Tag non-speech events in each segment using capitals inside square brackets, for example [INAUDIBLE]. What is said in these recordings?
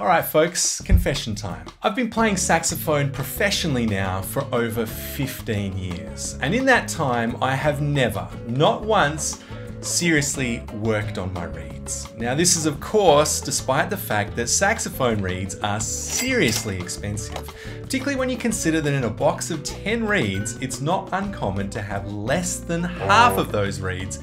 Alright folks, confession time. I've been playing saxophone professionally now for over 15 years. And in that time, I have never, not once, seriously worked on my reeds. Now this is of course despite the fact that saxophone reeds are seriously expensive, particularly when you consider that in a box of 10 reeds, it's not uncommon to have less than half of those reeds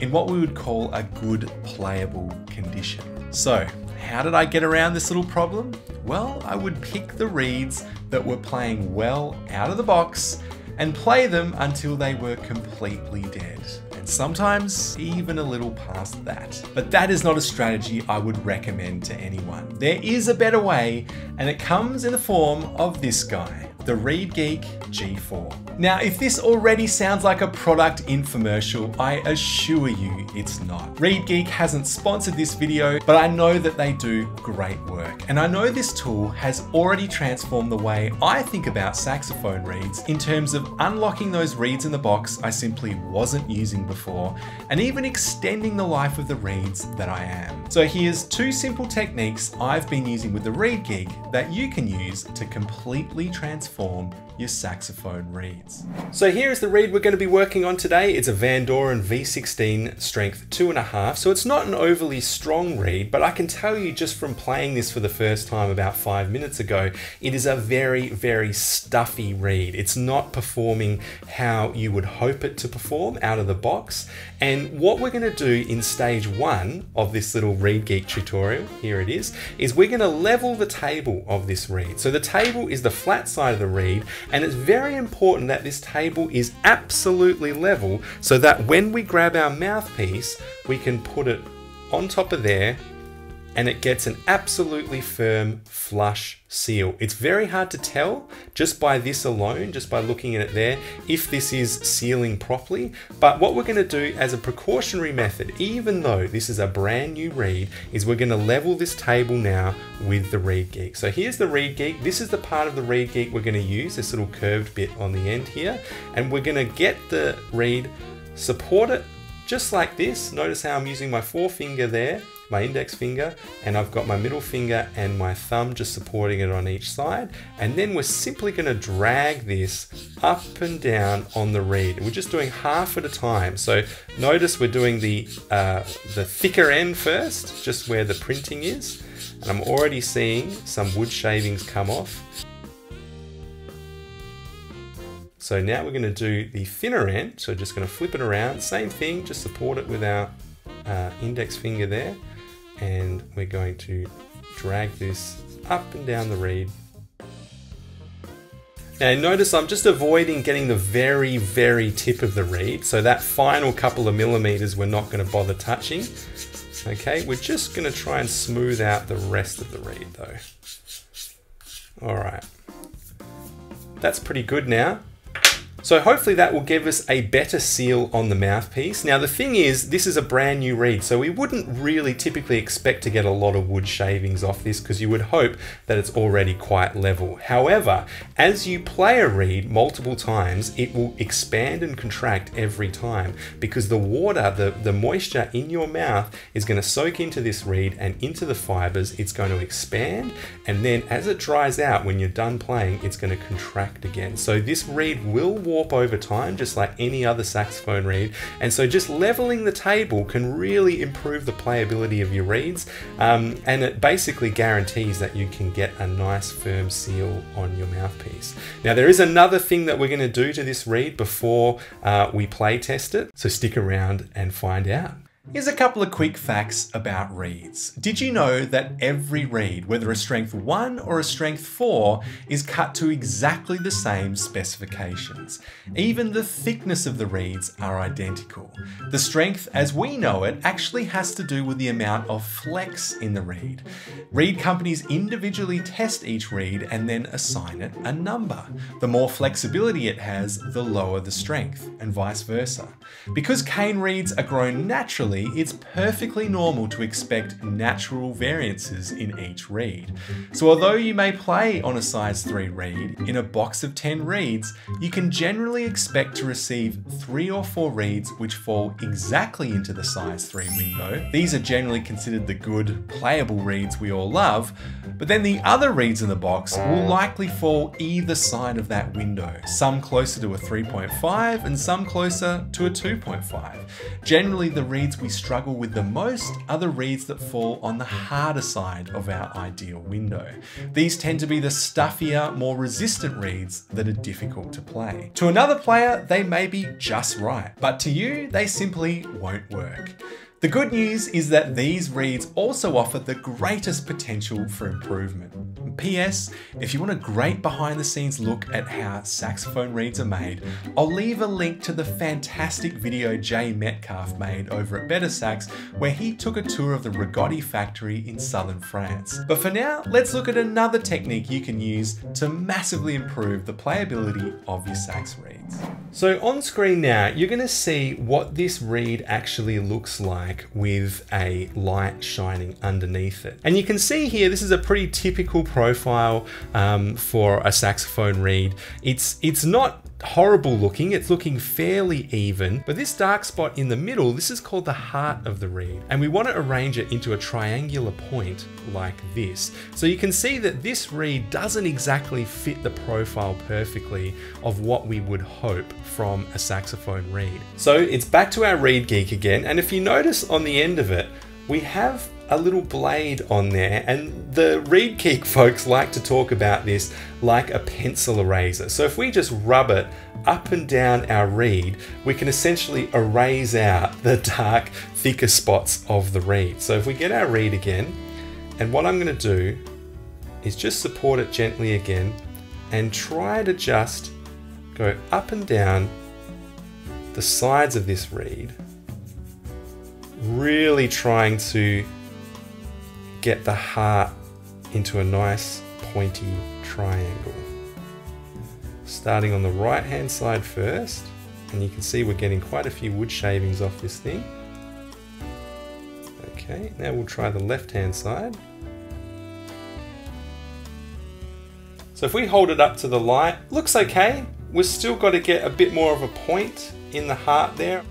in what we would call a good playable condition. So how did I get around this little problem? Well, I would pick the reeds that were playing well out of the box and play them until they were completely dead. And sometimes even a little past that. But that is not a strategy I would recommend to anyone. There is a better way, and it comes in the form of this guy the Reed Geek G4. Now, if this already sounds like a product infomercial, I assure you it's not. Reed Geek hasn't sponsored this video, but I know that they do great work. And I know this tool has already transformed the way I think about saxophone reeds in terms of unlocking those reeds in the box I simply wasn't using before, and even extending the life of the reeds that I am. So here's two simple techniques I've been using with the Reed Geek that you can use to completely transform transform your saxophone reeds. So here is the reed we're going to be working on today. It's a Vandoren V16 strength two and a half. So it's not an overly strong reed, but I can tell you just from playing this for the first time about five minutes ago, it is a very, very stuffy reed. It's not performing how you would hope it to perform out of the box. And what we're going to do in stage one of this little Reed Geek tutorial, here it is, is we're going to level the table of this reed. So the table is the flat side of the reed and it's very important that this table is absolutely level so that when we grab our mouthpiece, we can put it on top of there and it gets an absolutely firm flush seal. It's very hard to tell just by this alone, just by looking at it there, if this is sealing properly. But what we're gonna do as a precautionary method, even though this is a brand new reed, is we're gonna level this table now with the Reed Geek. So here's the Reed Geek. This is the part of the Reed Geek we're gonna use, this little curved bit on the end here. And we're gonna get the reed, support it just like this. Notice how I'm using my forefinger there my index finger and I've got my middle finger and my thumb just supporting it on each side. And then we're simply gonna drag this up and down on the reed. We're just doing half at a time. So notice we're doing the, uh, the thicker end first, just where the printing is. And I'm already seeing some wood shavings come off. So now we're going to do the thinner end. So just going to flip it around. Same thing, just support it with our uh, index finger there and we're going to drag this up and down the reed. Now notice I'm just avoiding getting the very, very tip of the reed. So that final couple of millimeters we're not going to bother touching. Okay, we're just going to try and smooth out the rest of the reed though. All right. That's pretty good now. So hopefully that will give us a better seal on the mouthpiece. Now the thing is, this is a brand new reed, so we wouldn't really typically expect to get a lot of wood shavings off this because you would hope that it's already quite level. However, as you play a reed multiple times, it will expand and contract every time because the water, the, the moisture in your mouth is going to soak into this reed and into the fibers. It's going to expand and then as it dries out, when you're done playing, it's going to contract again. So this reed will warp over time, just like any other saxophone reed. And so just leveling the table can really improve the playability of your reeds. Um, and it basically guarantees that you can get a nice firm seal on your mouthpiece. Now there is another thing that we're going to do to this reed before uh, we play test it. So stick around and find out. Here's a couple of quick facts about reeds. Did you know that every reed, whether a strength 1 or a strength 4, is cut to exactly the same specifications? Even the thickness of the reeds are identical. The strength, as we know it, actually has to do with the amount of flex in the reed. Reed companies individually test each reed and then assign it a number. The more flexibility it has, the lower the strength, and vice versa. Because cane reeds are grown naturally, It's perfectly normal to expect natural variances in each reed. So although you may play on a size 3 reed, in a box of 10 reeds, you can generally expect to receive 3 or 4 reeds which fall exactly into the size 3 window. These are generally considered the good, playable reeds we all love, but then the other reeds in the box will likely fall either side of that window, some closer to a 3.5 and some closer to a 2.5. Generally, the reeds we struggle with the most are the reeds that fall on the harder side of our ideal window. These tend to be the stuffier, more resistant reeds that are difficult to play. To another player, they may be just right, but to you, they simply won't work. The good news is that these reeds also offer the greatest potential for improvement. P.S. If you want a great behind the scenes look at how saxophone reeds are made, I'll leave a link to the fantastic video Jay Metcalf made over at BetterSax, where he took a tour of the Rigotti factory in southern France. But for now, let's look at another technique you can use to massively improve the playability of your sax reeds. So on screen now, you're going to see what this reed actually looks like with a light shining underneath it. And you can see here, this is a pretty typical profile um, for a saxophone reed. It's, it's not horrible looking, it's looking fairly even, but this dark spot in the middle, this is called the heart of the reed. And we want to arrange it into a triangular point like this. So you can see that this reed doesn't exactly fit the profile perfectly of what we would hope from a saxophone reed. So it's back to our Reed Geek again, and if you notice on the end of it, we have a little blade on there and the Reed Geek [LAUGHS] folks like to talk about this like a pencil eraser. So if we just rub it up and down our reed, we can essentially erase out the [LAUGHS] dark, thicker spots of the reed. So if we get our reed again, and what I'm going to do is just support it gently again and try to just go up and down the sides of this reed, really trying to get the heart into a nice pointy triangle. Starting on the right hand side first, and you can see we're getting quite a few wood shavings off this thing. Okay, now we'll try the left hand side. So if we hold it up to the light, looks okay. We've still got to get a bit more of a point in the heart there.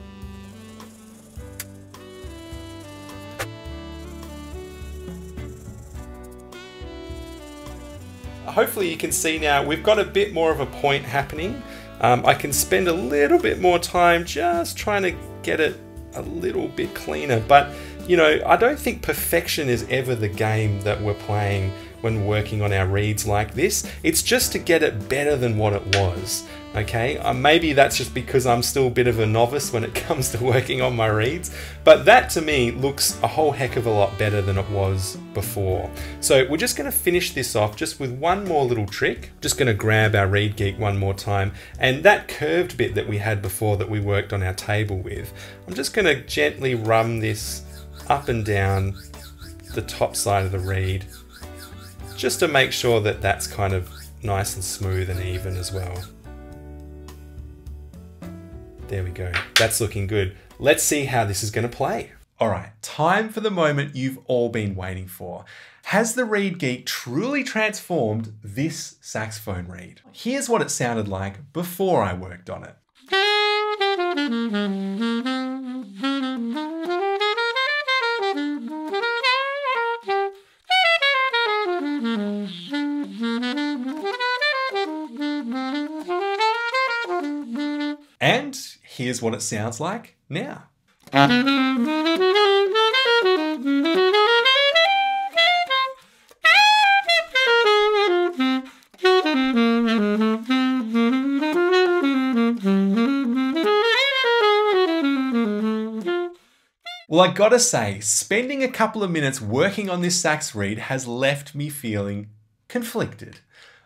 Hopefully you can see now we've got a bit more of a point happening. Um, I can spend a little bit more time just trying to get it a little bit cleaner. But, you know, I don't think perfection is ever the game that we're playing when working on our reeds like this. It's just to get it better than what it was okay? Uh, maybe that's just because I'm still a bit of a novice when it [LAUGHS] comes to working on my reeds, but that to me looks a whole heck of a lot better than it was before. So we're just gonna finish this off just with one more little trick. Just gonna grab our Reed Geek one more time, and that curved bit that we had before that we worked on our table with, I'm just gonna gently run this up and down the top side of the reed, just to make sure that that's kind of nice and smooth and even as well. There we go. That's looking good. Let's see how this is going to play. All right, time for the moment you've all been waiting for. Has the Reed Geek truly transformed this saxophone reed? Here's what it sounded like before I worked on it. [LAUGHS] here's what it sounds like now. Well, I gotta say, spending a couple of minutes working on this sax reed has left me feeling conflicted.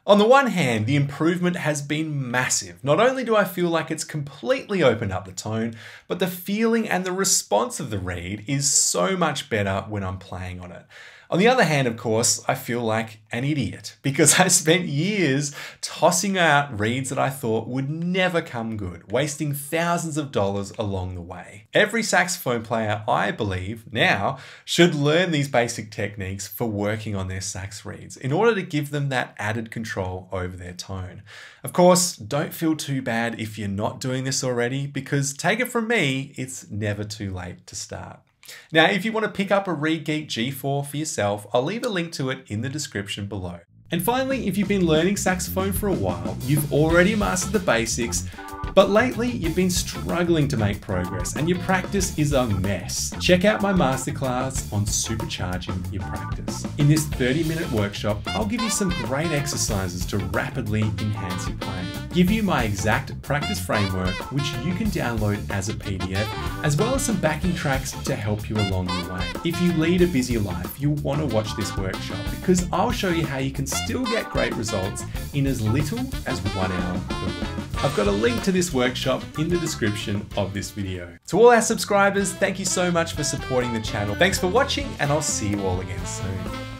On the one hand, the improvement has been massive. Not only do I feel like it's completely opened up the tone, but the feeling and the response of the reed is so much better when I'm playing on it. On the other hand, of course, I feel like an idiot because [LAUGHS] I spent years tossing out reeds that I thought would never come good, wasting thousands of dollars along the way. Every saxophone player, I believe, now should learn these basic techniques for working on their sax reeds in order to give them that added control over their tone. Of course, don't feel too bad if you're not doing this already because take it from me, it's never too late to start. Now, if you want to pick up a ReedGeek G4 for yourself, I'll leave a link to it in the description below. And finally, if you've been learning saxophone for a while, you've already mastered the basics, but lately you've been struggling to make progress and your practice is a mess. Check out my masterclass on supercharging your practice. In this 30 minute workshop, I'll give you some great exercises to rapidly enhance your playing. Give you my exact practice framework, which you can download as a PDF, as well as some backing tracks to help you along your way. If you lead a busy life, you'll want to watch this workshop because I'll show you how you can still get great results in as little as one hour per week. I've got a link to this workshop in the description of this video. To all our subscribers, thank you so much for supporting the channel. Thanks for watching and I'll see you all again soon.